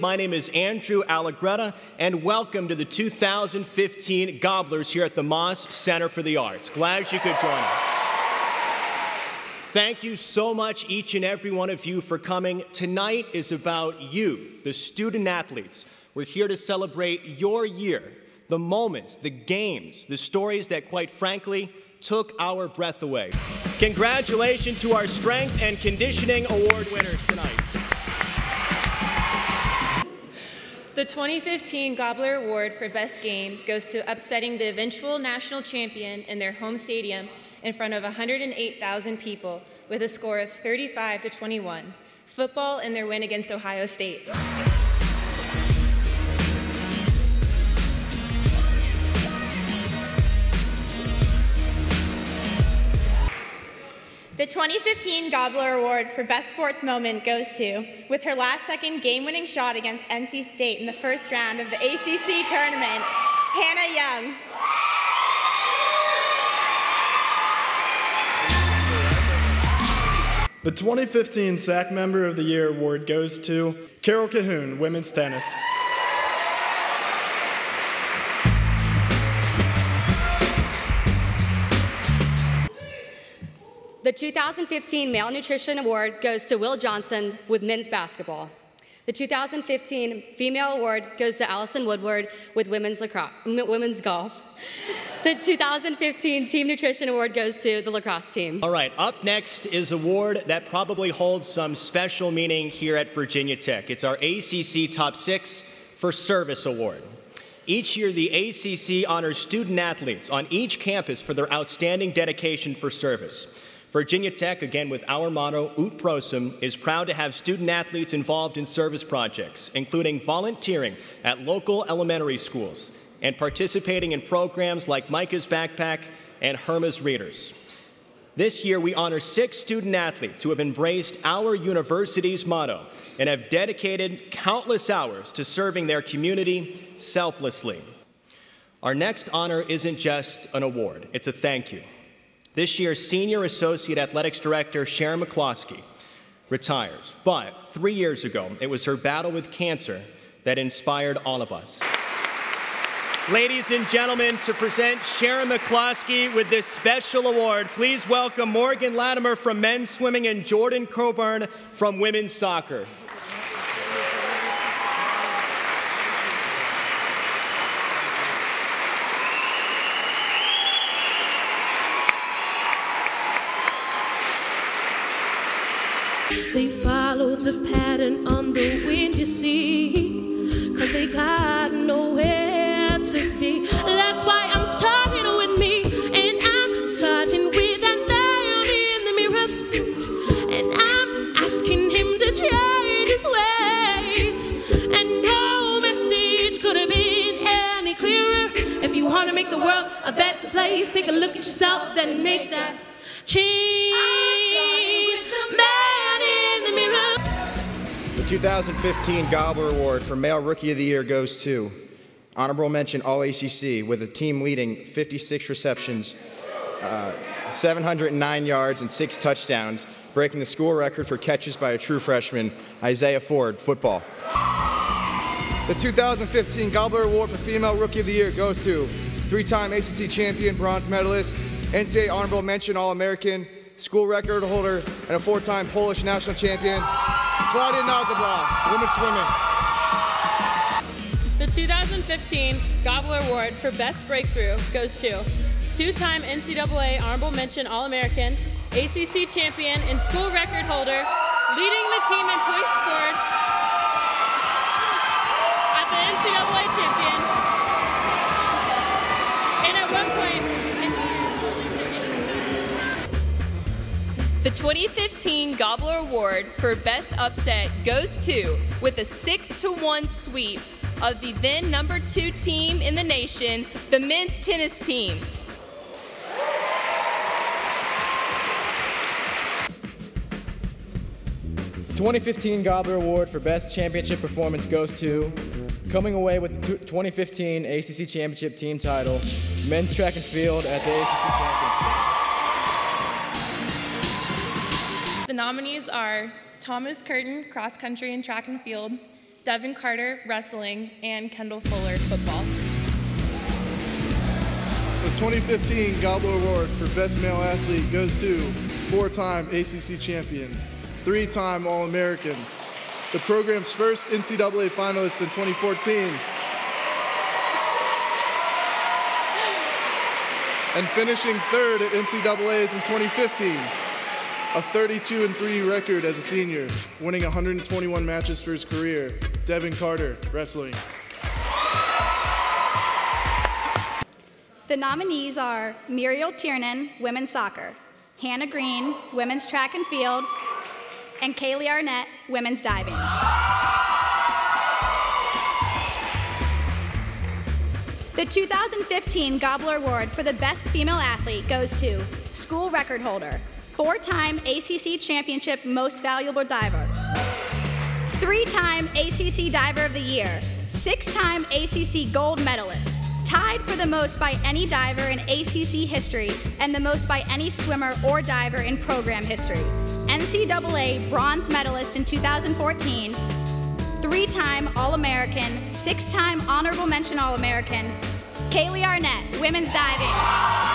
My name is Andrew Allegretta, and welcome to the 2015 Gobblers here at the Moss Center for the Arts. Glad you could join us. Thank you so much, each and every one of you, for coming. Tonight is about you, the student athletes. We're here to celebrate your year, the moments, the games, the stories that, quite frankly, took our breath away. Congratulations to our Strength and Conditioning Award winners tonight. 2015 Gobbler Award for Best Game goes to upsetting the eventual national champion in their home stadium in front of 108,000 people with a score of 35 to 21. Football in their win against Ohio State. The 2015 Gobbler Award for Best Sports Moment goes to, with her last second game winning shot against NC State in the first round of the ACC tournament, Hannah Young. The 2015 SAC Member of the Year award goes to Carol Cahoon, women's tennis. The 2015 Male Nutrition Award goes to Will Johnson with men's basketball. The 2015 Female Award goes to Allison Woodward with women's, lacrosse, women's golf. The 2015 Team Nutrition Award goes to the lacrosse team. All right, up next is award that probably holds some special meaning here at Virginia Tech. It's our ACC Top 6 for Service Award. Each year, the ACC honors student athletes on each campus for their outstanding dedication for service. Virginia Tech, again with our motto, Ut Prosim, is proud to have student athletes involved in service projects, including volunteering at local elementary schools and participating in programs like Micah's Backpack and Herma's Readers. This year, we honor six student athletes who have embraced our university's motto and have dedicated countless hours to serving their community selflessly. Our next honor isn't just an award, it's a thank you. This year, Senior Associate Athletics Director Sharon McCloskey retires. But three years ago, it was her battle with cancer that inspired all of us. Ladies and gentlemen, to present Sharon McCloskey with this special award, please welcome Morgan Latimer from men's swimming and Jordan Coburn from women's soccer. They followed the pattern on the wind, you see, cause they got nowhere to be. That's why I'm starting with me, and I'm starting with that man in the mirror, and I'm asking him to change his ways. And no message could have been any clearer. If you want to make the world a better place, take a look at yourself, then make that 2015 Gobbler Award for Male Rookie of the Year goes to honorable mention All ACC with a team leading 56 receptions, uh, 709 yards, and six touchdowns, breaking the school record for catches by a true freshman, Isaiah Ford, football. The 2015 Gobbler Award for Female Rookie of the Year goes to three-time ACC champion, bronze medalist, NCAA honorable mention All-American, school record holder, and a four-time Polish national champion, Klaudia Nazieblo, women's swimming. The 2015 Gobbler Award for Best Breakthrough goes to two-time NCAA honorable mention All-American, ACC champion, and school record holder, leading the team in points scored at the NCAA The 2015 Gobbler Award for Best Upset goes to, with a 6 to 1 sweep of the then number two team in the nation, the men's tennis team. The 2015 Gobbler Award for Best Championship Performance goes to, coming away with the 2015 ACC Championship team title, men's track and field at the ACC Championship. Nominees are Thomas Curtin, cross country and track and field, Devin Carter, wrestling, and Kendall Fuller, football. The 2015 Gobbler Award for Best Male Athlete goes to four-time ACC champion, three-time All-American, the program's first NCAA finalist in 2014, and finishing third at NCAA's in 2015. A 32 and 3 record as a senior, winning 121 matches for his career. Devin Carter, wrestling. The nominees are Murielle Tiernan, women's soccer, Hannah Green, women's track and field, and Kaylea Arnett, women's diving. The 2015 Gobbler Award for the Best Female Athlete goes to school record holder, four-time ACC Championship Most Valuable Diver, three-time ACC Diver of the Year, six-time ACC Gold Medalist, tied for the most by any diver in ACC history and the most by any swimmer or diver in program history, NCAA Bronze Medalist in 2014, three-time All-American, six-time Honorable Mention All-American, Kaylea Arnett, women's diving.